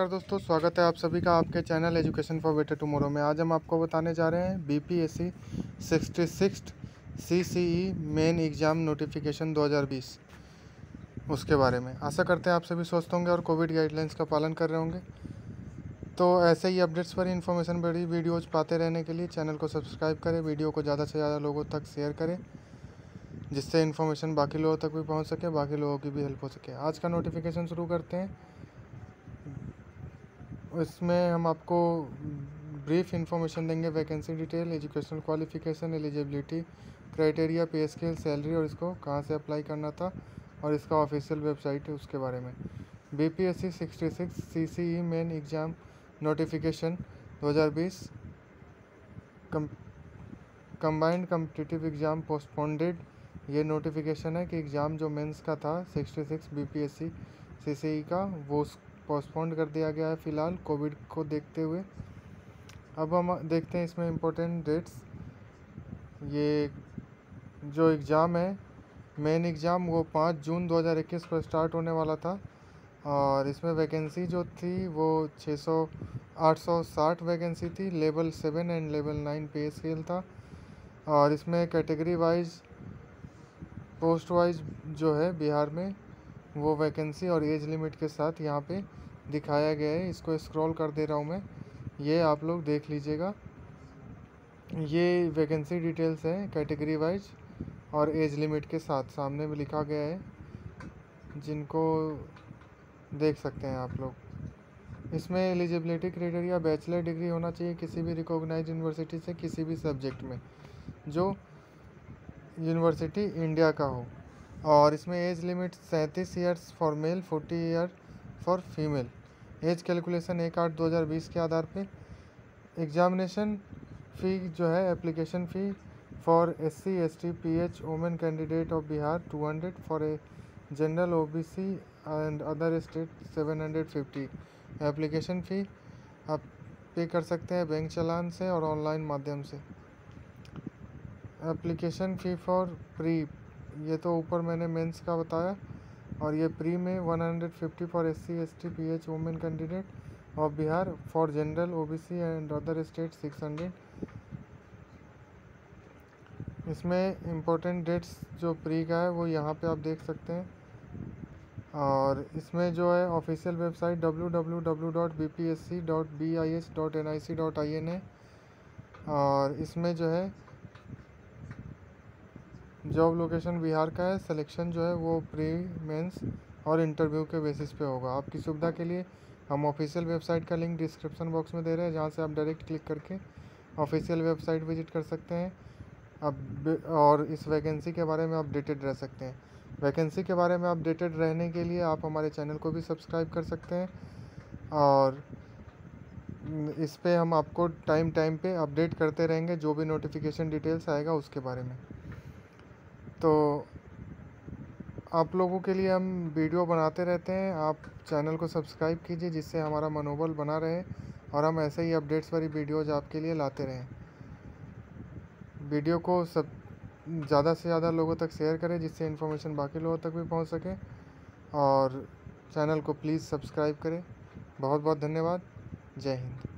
नमस्कार दोस्तों, स्वागत है आप सभी का आपके channel education for better tomorrow में। आज हम आपको बताने जा रहे हैं BPSC sixty six C C E main exam notification 2020 उसके बारे में। आशा करते हैं आप सभी स्वस्थ होंगे और कोविड गाइडलाइंस का पालन कर रहे होंगे। तो ऐसे ही अपडेट्स पर इन्फॉर्मेशन बड़ी वीडियोज़ पाते रहने के लिए चैनल को सब्सक्राइब करें वीडियो को ज़्यादा से ज़्यादा लोगों तक शेयर करें, जिससे इन्फॉर्मेशन बाकी लोगों तक भी पहुँच सके, बाकी लोगों की भी हेल्प हो सके। आज का नोटिफिकेशन शुरू करते हैं। इसमें हम आपको ब्रीफ इंफॉर्मेशन देंगे vacancy detail educational qualification eligibility criteria pay scale salary और इसको कहाँ से अप्लाई करना था और इसका ऑफिशियल वेबसाइट है उसके बारे में। B P S C sixty six C C E main exam notification दो हज़ार बीस कंबाइंड कम्पिटिटिव एग्ज़ाम पोस्टपोंडेड ये नोटिफिकेशन है कि एग्ज़ाम जो मेंस का था sixty six B P S C C C E का, वो पोस्टपोन्ड कर दिया गया है फ़िलहाल कोविड को देखते हुए। अब हम देखते हैं इसमें इम्पोर्टेंट डेट्स ये जो एग्ज़ाम है मेन एग्ज़ाम वो पाँच जून 2021 को स्टार्ट होने वाला था और इसमें वैकेंसी जो थी वो 600 860 वैकेंसी थी। Level seven and level nine pay scale था और इसमें कैटेगरी वाइज पोस्ट वाइज जो है बिहार में वो वैकेंसी और एज लिमिट के साथ यहाँ पे दिखाया गया है। इसको स्क्रॉल कर दे रहा हूँ मैं। ये आप लोग देख लीजिएगा। ये वैकेंसी डिटेल्स हैं कैटेगरी वाइज और एज लिमिट के साथ। सामने में लिखा गया है। जिनको देख सकते हैं आप लोग। इसमें एलिजिबिलिटी क्राइटेरिया बैचलर डिग्री होना चाहिए किसी भी रिकॉग्नाइज यूनिवर्सिटी से किसी भी सब्जेक्ट में। जो यूनिवर्सिटी इंडिया का हो। और इसमें एज लिमिट सैंतीस years for male, forty year for female. Age calculation एक आठ दो हज़ार बीस के आधार पे। एग्जामिनेशन फ़ी जो है, application fee for S C S T P H women candidate of Bihar two hundred, for a general O B C and other state seven hundred fifty. Application fee आप pay कर सकते हैं bank चलान से और online माध्यम से। Application fee for pre ये तो ऊपर मैंने मेंस का बताया और ये प्री में 150 for S C S T P H women candidate of Bihar for general O B C and other state 600 इसमें इम्पोर्टेंट डेट्स जो प्री का है, वो यहाँ पे आप देख सकते हैं। और इसमें जो है ऑफिशियल वेबसाइट डब्ल्यू है। और इसमें जो है जॉब लोकेशन बिहार का है सिलेक्शन जो है वो प्री मेंस और इंटरव्यू के बेसिस पे होगा। आपकी सुविधा के लिए हम ऑफिशियल वेबसाइट का लिंक डिस्क्रिप्शन बॉक्स में दे रहे हैं, जहाँ से आप डायरेक्ट क्लिक करके ऑफिशियल वेबसाइट विज़िट कर सकते हैं। अब और इस वैकेंसी के बारे में अपडेटेड रह सकते हैं। वैकेंसी के बारे में अपडेटेड रहने के लिए आप हमारे चैनल को भी सब्सक्राइब कर सकते हैं। और इस पर हम आपको टाइम टाइम पे अपडेट करते रहेंगे, जो भी नोटिफिकेशन डिटेल्स आएगा उसके बारे में। तो आप लोगों के लिए हम वीडियो बनाते रहते हैं। आप चैनल को सब्सक्राइब कीजिए जिससे हमारा मनोबल बना रहे और हम ऐसे ही अपडेट्स वाली वीडियोज़ आपके लिए लाते रहें। वीडियो को सब, ज़्यादा से ज़्यादा लोगों तक शेयर करें जिससे इन्फॉर्मेशन बाकी लोगों तक भी पहुँच सके और चैनल को प्लीज़ सब्सक्राइब करें। बहुत बहुत धन्यवाद। जय हिंद।